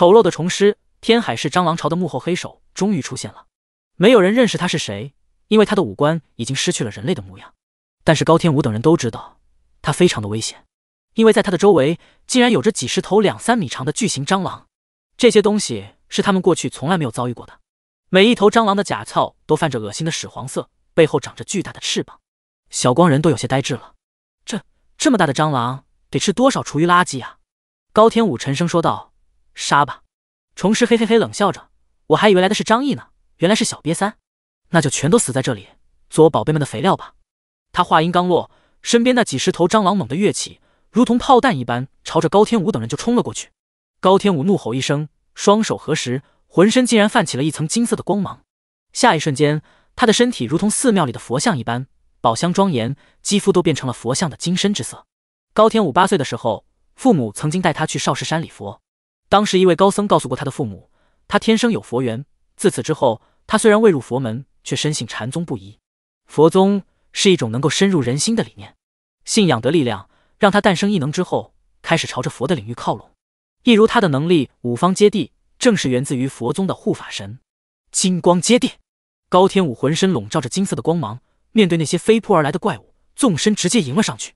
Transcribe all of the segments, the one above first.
丑陋的虫师天海市蟑螂巢的幕后黑手终于出现了。没有人认识他是谁，因为他的五官已经失去了人类的模样。但是高天武等人都知道，他非常的危险，因为在他的周围竟然有着几十头两三米长的巨型蟑螂。这些东西是他们过去从来没有遭遇过的。每一头蟑螂的甲壳都泛着恶心的屎黄色，背后长着巨大的翅膀。小光人都有些呆滞了。这这么大的蟑螂，得吃多少厨余垃圾啊？高天武沉声说道。杀吧！虫师嘿嘿嘿冷笑着，我还以为来的是张毅呢，原来是小瘪三，那就全都死在这里，做我宝贝们的肥料吧！他话音刚落，身边那几十头蟑螂猛地跃起，如同炮弹一般，朝着高天武等人就冲了过去。高天武怒吼一声，双手合十，浑身竟然泛起了一层金色的光芒。下一瞬间，他的身体如同寺庙里的佛像一般，宝箱庄严，肌肤都变成了佛像的金身之色。高天武八岁的时候，父母曾经带他去少室山礼佛。当时，一位高僧告诉过他的父母，他天生有佛缘。自此之后，他虽然未入佛门，却深信禅宗不移。佛宗是一种能够深入人心的理念，信仰的力量让他诞生异能之后，开始朝着佛的领域靠拢。一如他的能力五方揭谛，正是源自于佛宗的护法神金光揭谛。高天武浑身笼罩着金色的光芒，面对那些飞扑而来的怪物，纵身直接迎了上去。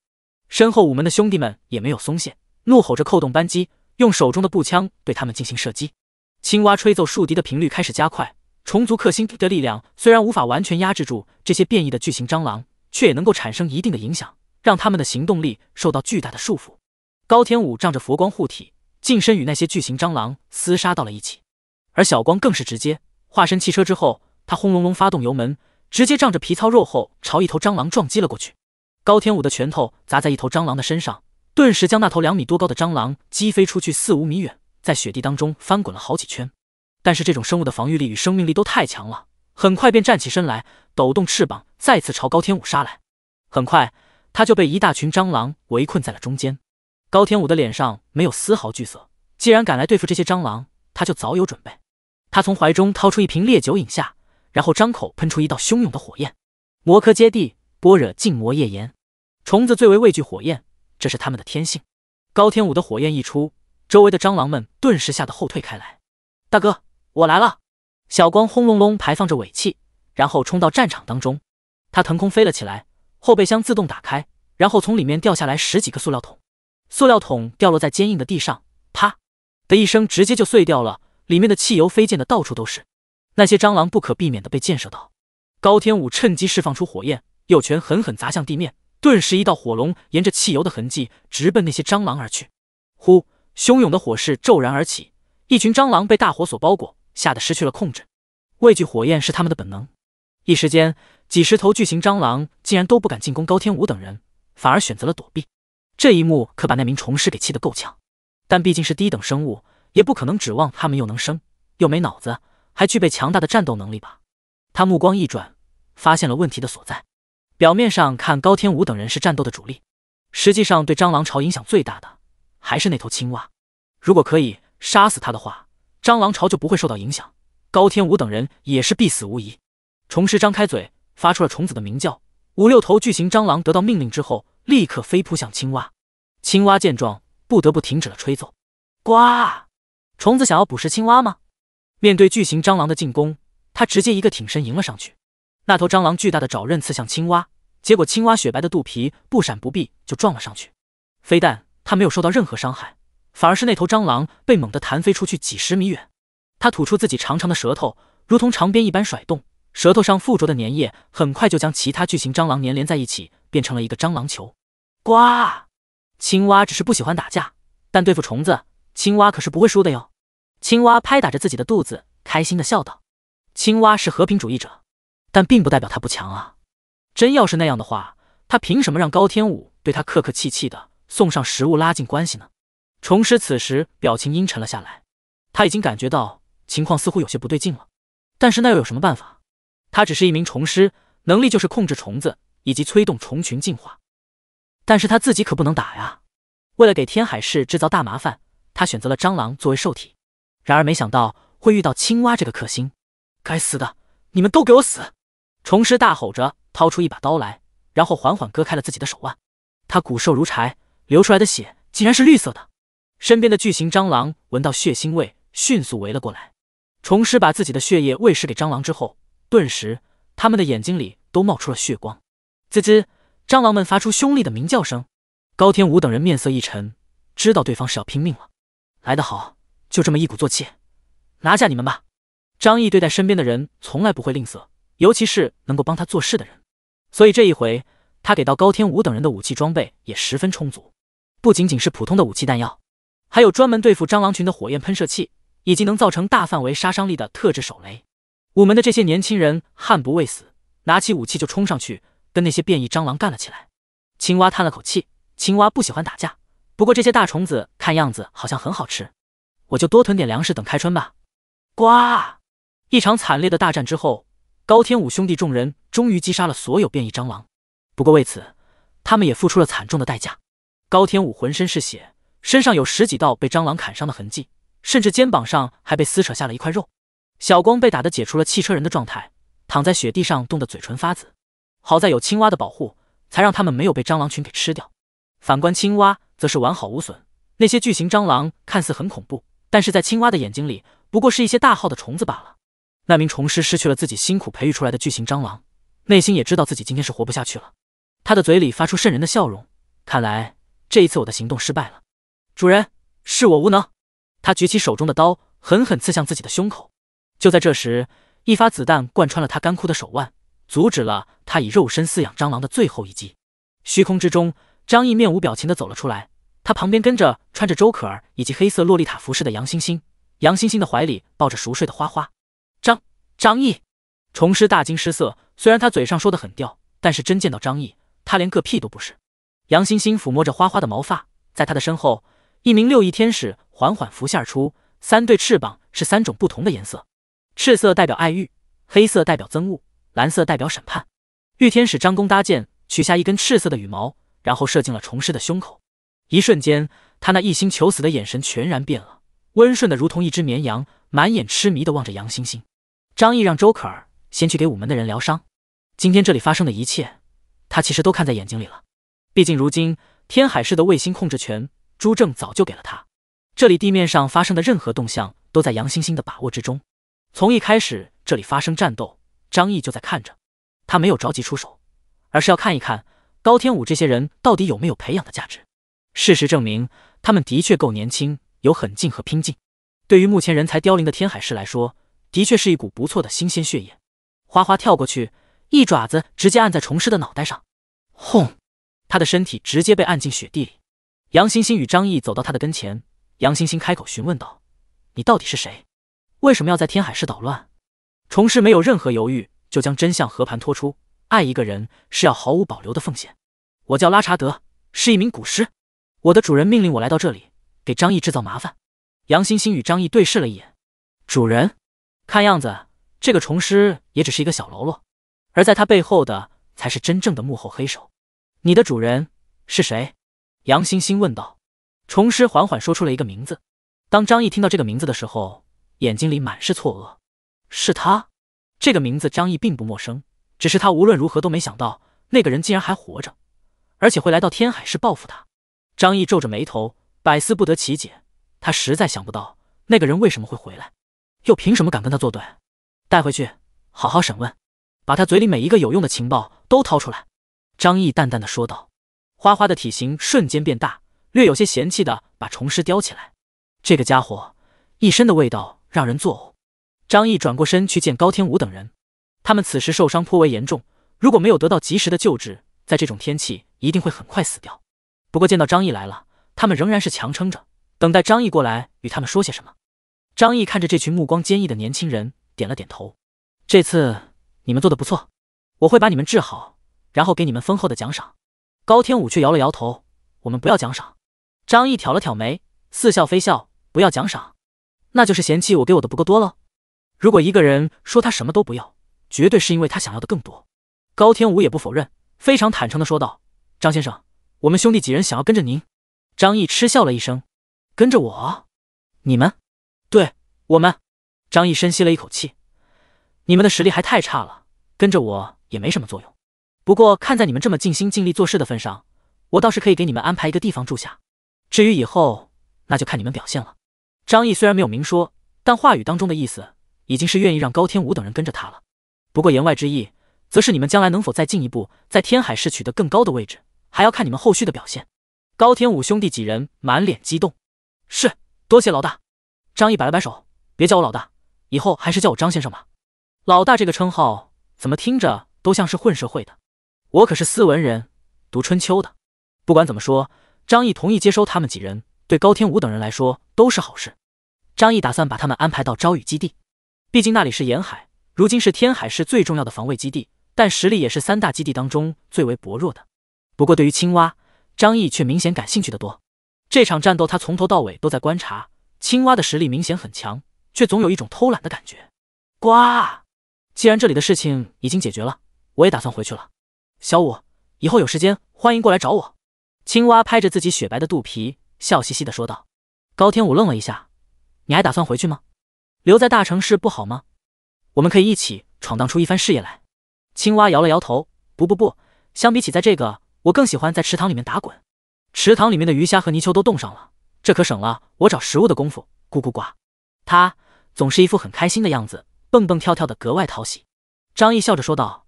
身后午门的兄弟们也没有松懈，怒吼着扣动扳机。用手中的步枪对他们进行射击，青蛙吹奏竖笛的频率开始加快。虫族克星的力量虽然无法完全压制住这些变异的巨型蟑螂，却也能够产生一定的影响，让他们的行动力受到巨大的束缚。高天武仗着佛光护体，近身与那些巨型蟑螂厮杀到了一起，而小光更是直接化身汽车之后，他轰隆隆发动油门，直接仗着皮糙肉厚朝一头蟑螂撞击了过去。高天武的拳头砸在一头蟑螂的身上。顿时将那头两米多高的蟑螂击飞出去四五米远，在雪地当中翻滚了好几圈。但是这种生物的防御力与生命力都太强了，很快便站起身来，抖动翅膀，再次朝高天武杀来。很快，他就被一大群蟑螂围困在了中间。高天武的脸上没有丝毫惧色，既然敢来对付这些蟑螂，他就早有准备。他从怀中掏出一瓶烈酒饮下，然后张口喷出一道汹涌的火焰。摩诃揭谛，般若净魔业炎。虫子最为畏惧火焰。这是他们的天性。高天武的火焰一出，周围的蟑螂们顿时吓得后退开来。大哥，我来了！小光轰隆隆排放着尾气，然后冲到战场当中。他腾空飞了起来，后备箱自动打开，然后从里面掉下来十几个塑料桶。塑料桶掉落在坚硬的地上，啪的一声，直接就碎掉了，里面的汽油飞溅的到处都是。那些蟑螂不可避免的被溅射到。高天武趁机释放出火焰，右拳狠狠砸向地面。顿时，一道火龙沿着汽油的痕迹直奔那些蟑螂而去。呼！汹涌的火势骤然而起，一群蟑螂被大火所包裹，吓得失去了控制。畏惧火焰是他们的本能。一时间，几十头巨型蟑螂竟然都不敢进攻高天武等人，反而选择了躲避。这一幕可把那名虫师给气得够呛。但毕竟是低等生物，也不可能指望他们又能生又没脑子，还具备强大的战斗能力吧？他目光一转，发现了问题的所在。表面上看，高天武等人是战斗的主力，实际上对蟑螂巢影响最大的还是那头青蛙。如果可以杀死他的话，蟑螂巢就不会受到影响，高天武等人也是必死无疑。虫师张开嘴，发出了虫子的鸣叫。五六头巨型蟑螂得到命令之后，立刻飞扑向青蛙。青蛙见状，不得不停止了吹奏。呱！虫子想要捕食青蛙吗？面对巨型蟑螂的进攻，它直接一个挺身迎了上去。那头蟑螂巨大的爪刃刺向青蛙，结果青蛙雪白的肚皮不闪不避就撞了上去。非但它没有受到任何伤害，反而是那头蟑螂被猛地弹飞出去几十米远。它吐出自己长长的舌头，如同长鞭一般甩动，舌头上附着的粘液很快就将其他巨型蟑螂粘连在一起，变成了一个蟑螂球。呱！青蛙只是不喜欢打架，但对付虫子，青蛙可是不会输的哟。青蛙拍打着自己的肚子，开心的笑道：“青蛙是和平主义者。”但并不代表他不强啊！真要是那样的话，他凭什么让高天武对他客客气气的送上食物拉近关系呢？虫师此时表情阴沉了下来，他已经感觉到情况似乎有些不对劲了。但是那又有什么办法？他只是一名虫师，能力就是控制虫子以及催动虫群进化。但是他自己可不能打呀！为了给天海市制造大麻烦，他选择了蟑螂作为受体。然而没想到会遇到青蛙这个克星，该死的，你们都给我死！虫师大吼着，掏出一把刀来，然后缓缓割开了自己的手腕。他骨瘦如柴，流出来的血竟然是绿色的。身边的巨型蟑螂闻到血腥味，迅速围了过来。虫师把自己的血液喂食给蟑螂之后，顿时他们的眼睛里都冒出了血光。滋滋，蟑螂们发出凶厉的鸣叫声。高天武等人面色一沉，知道对方是要拼命了。来得好，就这么一鼓作气，拿下你们吧！张毅对待身边的人从来不会吝啬，尤其是能够帮他做事的人。所以这一回，他给到高天武等人的武器装备也十分充足，不仅仅是普通的武器弹药，还有专门对付蟑螂群的火焰喷射器，以及能造成大范围杀伤力的特制手雷。我们的这些年轻人悍不畏死，拿起武器就冲上去，跟那些变异蟑螂干了起来。青蛙叹了口气，青蛙不喜欢打架。不过这些大虫子看样子好像很好吃，我就多囤点粮食等开春吧。呱！一场惨烈的大战之后，高天武兄弟众人终于击杀了所有变异蟑螂。不过为此，他们也付出了惨重的代价。高天武浑身是血，身上有十几道被蟑螂砍伤的痕迹，甚至肩膀上还被撕扯下了一块肉。小光被打得解除了汽车人的状态，躺在雪地上冻得嘴唇发紫。好在有青蛙的保护，才让他们没有被蟑螂群给吃掉。反观青蛙。则是完好无损。那些巨型蟑螂看似很恐怖，但是在青蛙的眼睛里，不过是一些大号的虫子罢了。那名虫师失去了自己辛苦培育出来的巨型蟑螂，内心也知道自己今天是活不下去了。他的嘴里发出瘆人的笑容，看来这一次我的行动失败了。主人，是我无能。他举起手中的刀，狠狠刺向自己的胸口。就在这时，一发子弹贯穿了他干枯的手腕，阻止了他以肉身饲养蟑螂的最后一击。虚空之中。张毅面无表情的走了出来，他旁边跟着穿着周可儿以及黑色洛丽塔服饰的杨星星，杨星星的怀里抱着熟睡的花花。张毅，虫师大惊失色，虽然他嘴上说的很吊，但是真见到张毅，他连个屁都不是。杨星星抚摸着花花的毛发，在他的身后，一名六翼天使缓缓浮现而出，三对翅膀是三种不同的颜色，赤色代表爱欲，黑色代表憎恶，蓝色代表审判。玉天使张弓搭箭，取下一根赤色的羽毛。然后射进了虫师的胸口，一瞬间，他那一心求死的眼神全然变了，温顺的如同一只绵羊，满眼痴迷的望着杨星星。张毅让周可儿先去给午门的人疗伤，今天这里发生的一切，他其实都看在眼睛里了。毕竟如今天海市的卫星控制权，朱正早就给了他，这里地面上发生的任何动向，都在杨星星的把握之中。从一开始这里发生战斗，张毅就在看着，他没有着急出手，而是要看一看。高天武这些人到底有没有培养的价值？事实证明，他们的确够年轻，有狠劲和拼劲。对于目前人才凋零的天海市来说，的确是一股不错的新鲜血液。花花跳过去，一爪子直接按在虫师的脑袋上，轰！他的身体直接被按进雪地里。杨欣欣与张毅走到他的跟前，杨欣欣开口询问道：“你到底是谁？为什么要在天海市捣乱？”虫师没有任何犹豫，就将真相和盘托出。爱一个人是要毫无保留的奉献。我叫拉查德，是一名古尸。我的主人命令我来到这里，给张毅制造麻烦。杨欣欣与张毅对视了一眼。主人，看样子这个虫师也只是一个小喽啰，而在他背后的才是真正的幕后黑手。你的主人是谁？杨星星问道。虫师缓缓说出了一个名字。当张毅听到这个名字的时候，眼睛里满是错愕。是他？这个名字张毅并不陌生。只是他无论如何都没想到，那个人竟然还活着，而且会来到天海市报复他。张毅皱着眉头，百思不得其解。他实在想不到那个人为什么会回来，又凭什么敢跟他作对。带回去，好好审问，把他嘴里每一个有用的情报都掏出来。张毅淡淡的说道。花花的体型瞬间变大，略有些嫌弃的把虫尸叼起来。这个家伙一身的味道让人作呕。张毅转过身去见高天武等人。他们此时受伤颇为严重，如果没有得到及时的救治，在这种天气一定会很快死掉。不过见到张毅来了，他们仍然是强撑着，等待张毅过来与他们说些什么。张毅看着这群目光坚毅的年轻人，点了点头。这次你们做的不错，我会把你们治好，然后给你们丰厚的奖赏。高天武却摇了摇头，我们不要奖赏。张毅挑了挑眉，似笑非笑，不要奖赏，那就是嫌弃我给我的不够多了。如果一个人说他什么都不要，绝对是因为他想要的更多。高天武也不否认，非常坦诚的说道：“张先生，我们兄弟几人想要跟着您。”张毅嗤笑了一声：“跟着我？你们？对，我们。”张毅深吸了一口气：“你们的实力还太差了，跟着我也没什么作用。不过看在你们这么尽心尽力做事的份上，我倒是可以给你们安排一个地方住下。至于以后，那就看你们表现了。”张毅虽然没有明说，但话语当中的意思已经是愿意让高天武等人跟着他了。不过言外之意，则是你们将来能否再进一步，在天海市取得更高的位置，还要看你们后续的表现。高天武兄弟几人满脸激动，是，多谢老大。张毅摆了摆手，别叫我老大，以后还是叫我张先生吧。老大这个称号怎么听着都像是混社会的，我可是斯文人，读春秋的。不管怎么说，张毅同意接收他们几人，对高天武等人来说都是好事。张毅打算把他们安排到招雨基地，毕竟那里是沿海，如今是天海市最重要的防卫基地，但实力也是三大基地当中最为薄弱的。不过对于青蛙，张毅却明显感兴趣的多。这场战斗他从头到尾都在观察，青蛙的实力明显很强，却总有一种偷懒的感觉。呱！既然这里的事情已经解决了，我也打算回去了。小五，以后有时间欢迎过来找我。青蛙拍着自己雪白的肚皮，笑嘻嘻的说道。高天武愣了一下。你还打算回去吗？留在大城市不好吗？我们可以一起闯荡出一番事业来。青蛙摇了摇头，不不不，相比起在这个，我更喜欢在池塘里面打滚。池塘里面的鱼虾和泥鳅都冻上了，这可省了我找食物的功夫。咕咕呱，他总是一副很开心的样子，蹦蹦跳跳的，格外讨喜。张毅笑着说道：“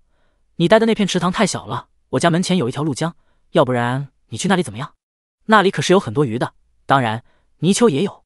你待的那片池塘太小了，我家门前有一条鹭江，要不然你去那里怎么样？那里可是有很多鱼的，当然泥鳅也有。”